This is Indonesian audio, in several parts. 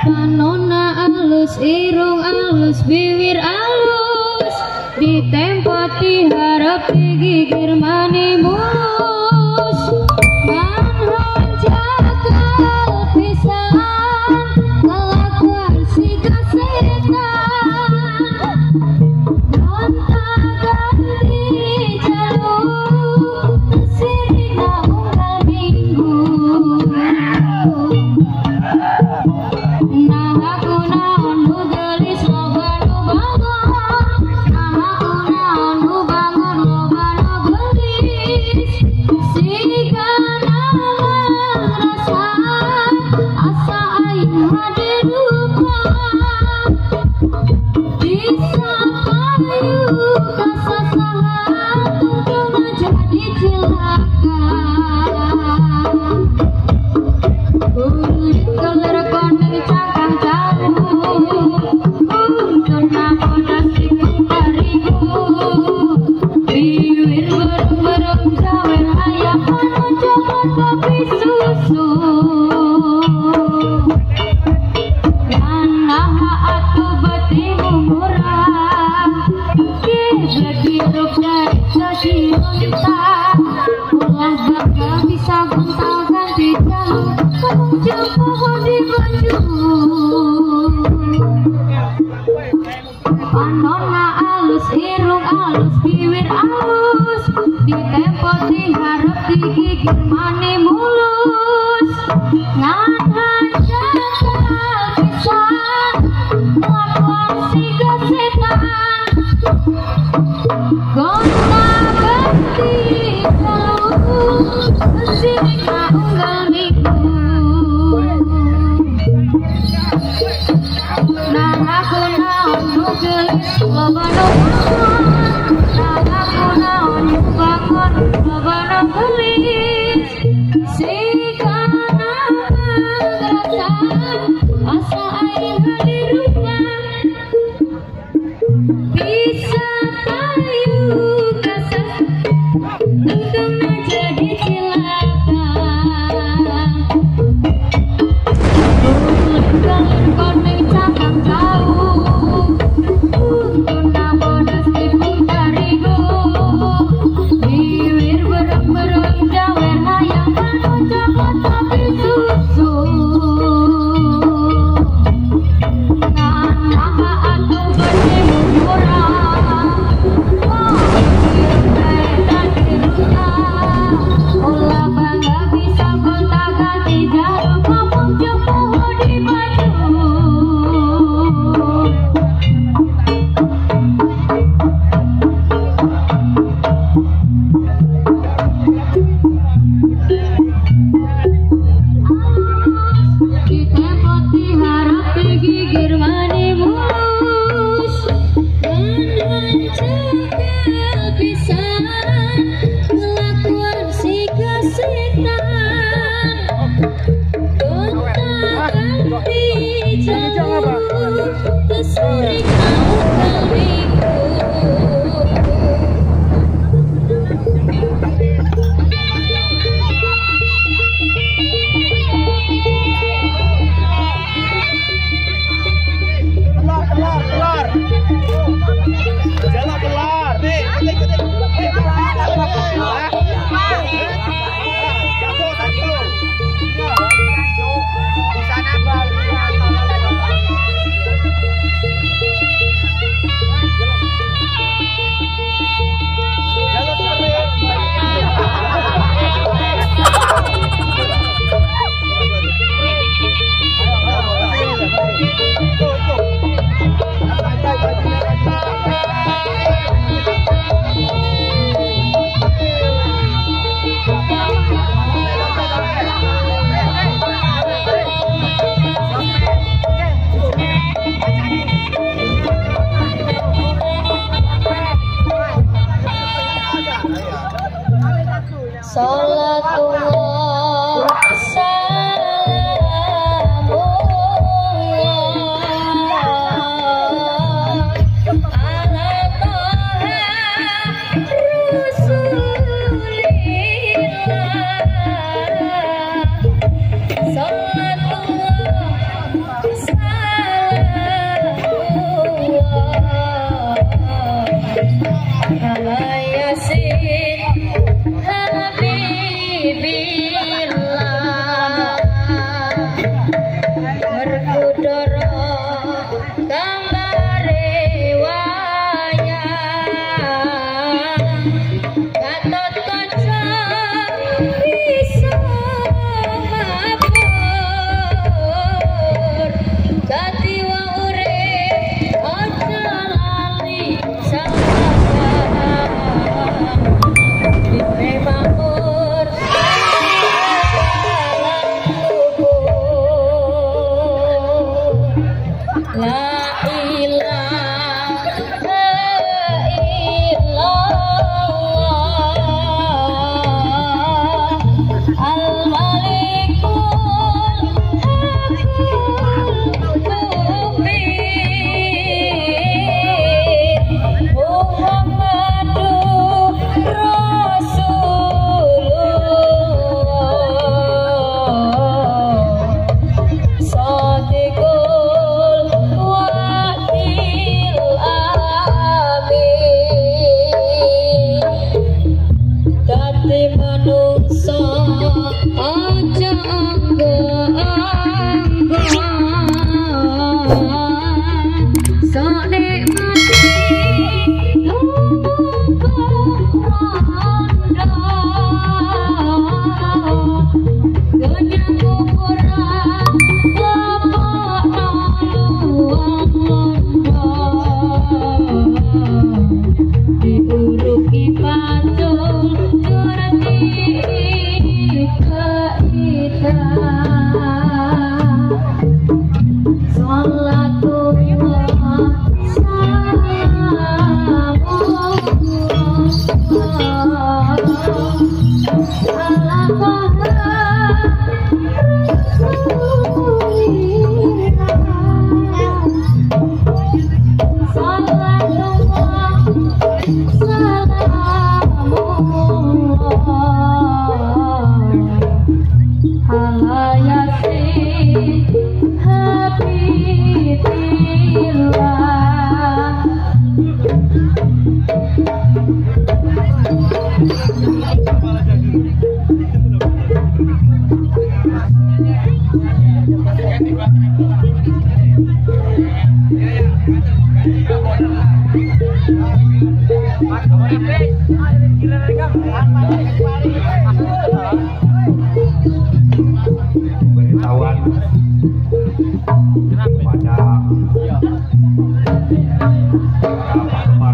Panona alus irung alus bibir alus. Ditempati harap digigir mani mulus. Bibir alus di tempo diharap di gigi Salatullah Oh.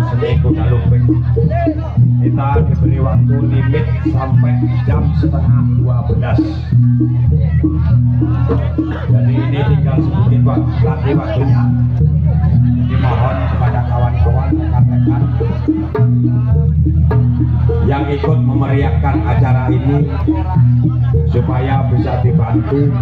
Para penggemar seni kuda lumping kita diberi waktu limit sampai jam setengah 12 jadi ini tinggal sedikit waktu lagi waktunya mohon kepada kawan-kawan rekan-rekan yang ikut memeriahkan acara ini supaya bisa dibantu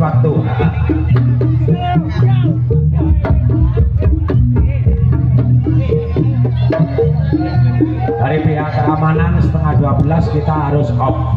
waktu. Dari pihak keamanan setengah 12 kita harus off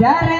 Dara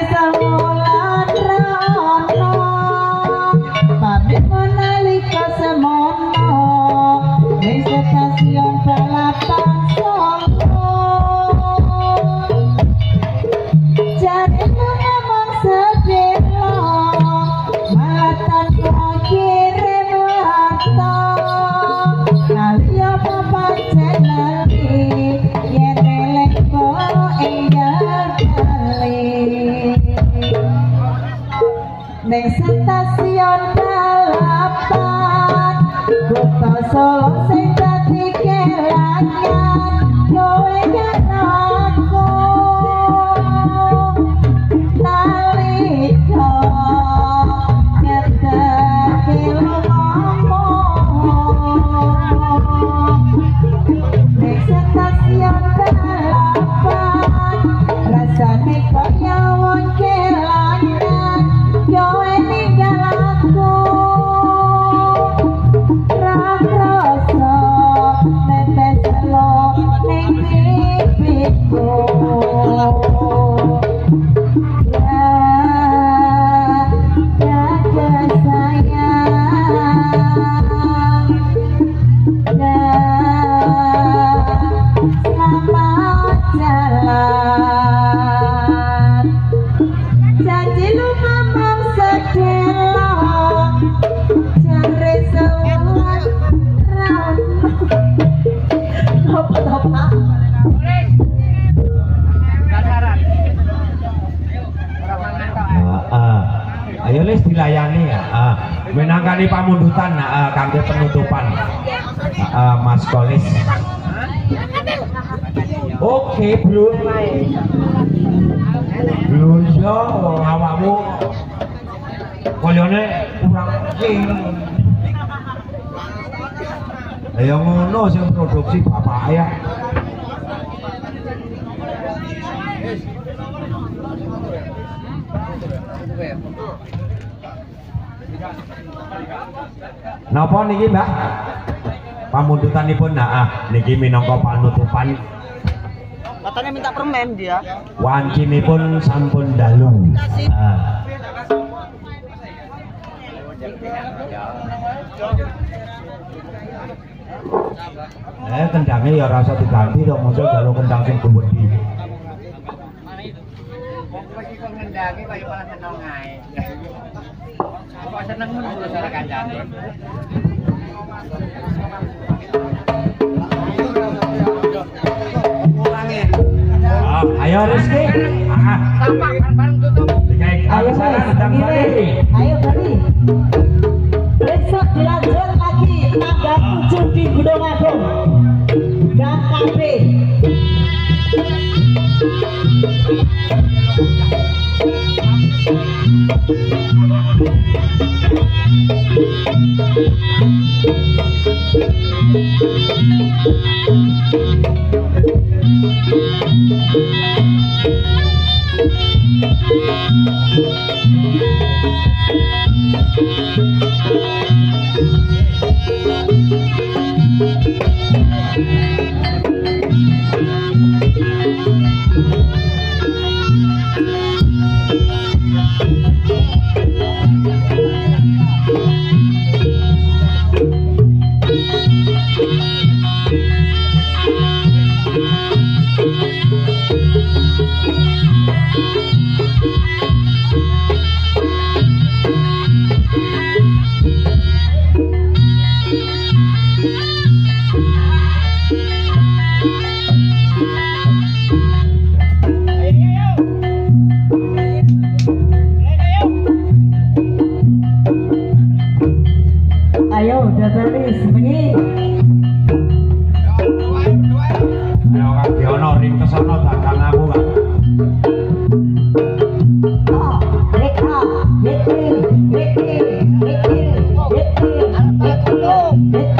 Ah, Mas Kolis. Oke, Bro. Lho iya awakmu koyone kurang king. Ayo ngono sing produksi bapak ya. Napa niki, Mbak? Pamundutanipun nah, ah, niki minangka panutupan Katanya minta permen dia. wancinipun sampun dalu. Ah. Eh kendangnya ya rasa diganti dong, masa jalur kendang sing gede. Lagi kok ngendangi kok malah seneng ae. Kok seneng suara kancane. ayo Rizky ayo besok dilanjut lagi tanggal 7 di Gunung Agung dan KB Thank you. Oh.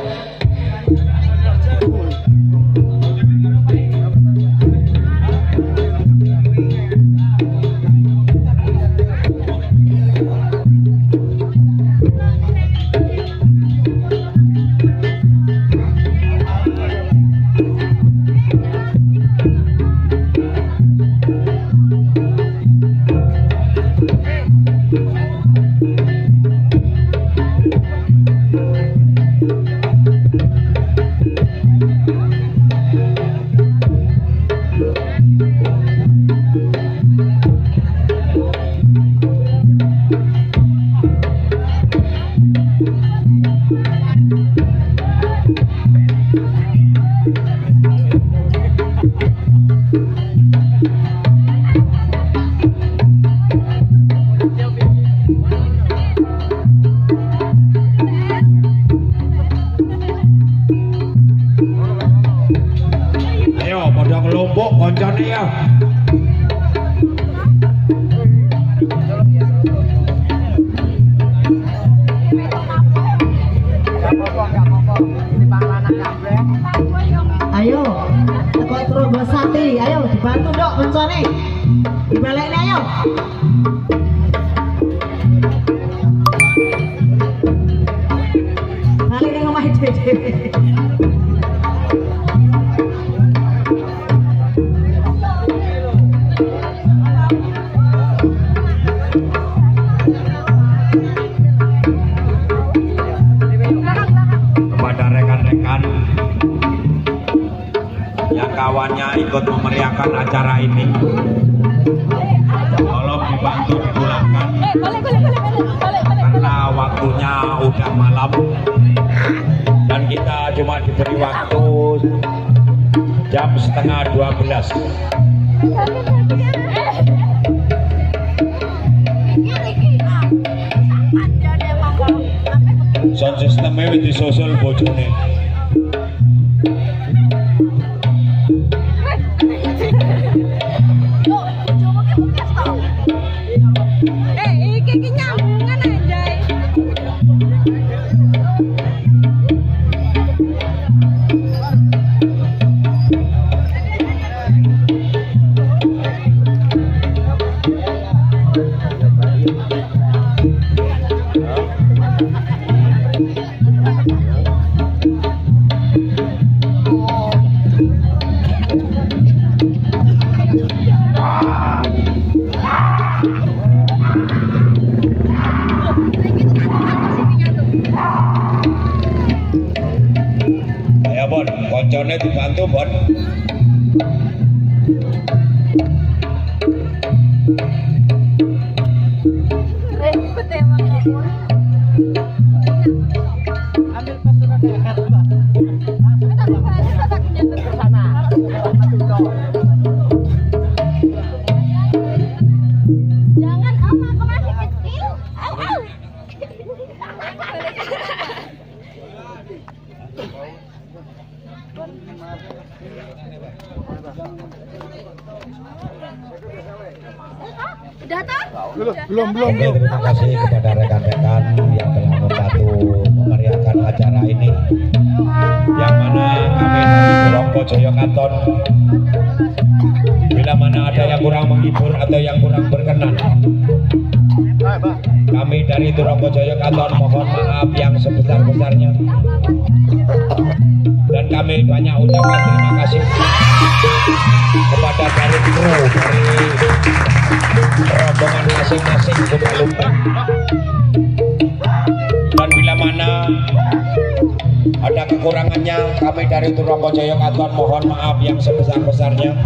Música Jonia. Ayo, teko terus Sati, ayo dibantu dok koncone. Dibalekne. Ayo. Kepada rekan-rekan. Yang kawannya ikut memeriahkan acara ini. Tolong dibantu dipulangkan. Karena waktunya udah malam. Dan kita cuma diberi waktu jam setengah 12 sound with the social fortune. Ambil pasukan dari Karabah. Ada apa? Ada? Toh? Belum, belum, Oke, terima kasih kepada rekan-rekan yang telah membantu memeriahkan acara ini. Yang mana kami dari Purwoko Joyo Katon. Bila mana ada yang kurang menghibur atau yang kurang berkenan, kami dari Turongko Joyo Katon mohon maaf yang sebesar-besarnya. Dan kami banyak ucapkan terima kasih kepada dari kru kami dari Turongko Jaya Katon mohon maaf yang sebesar-besarnya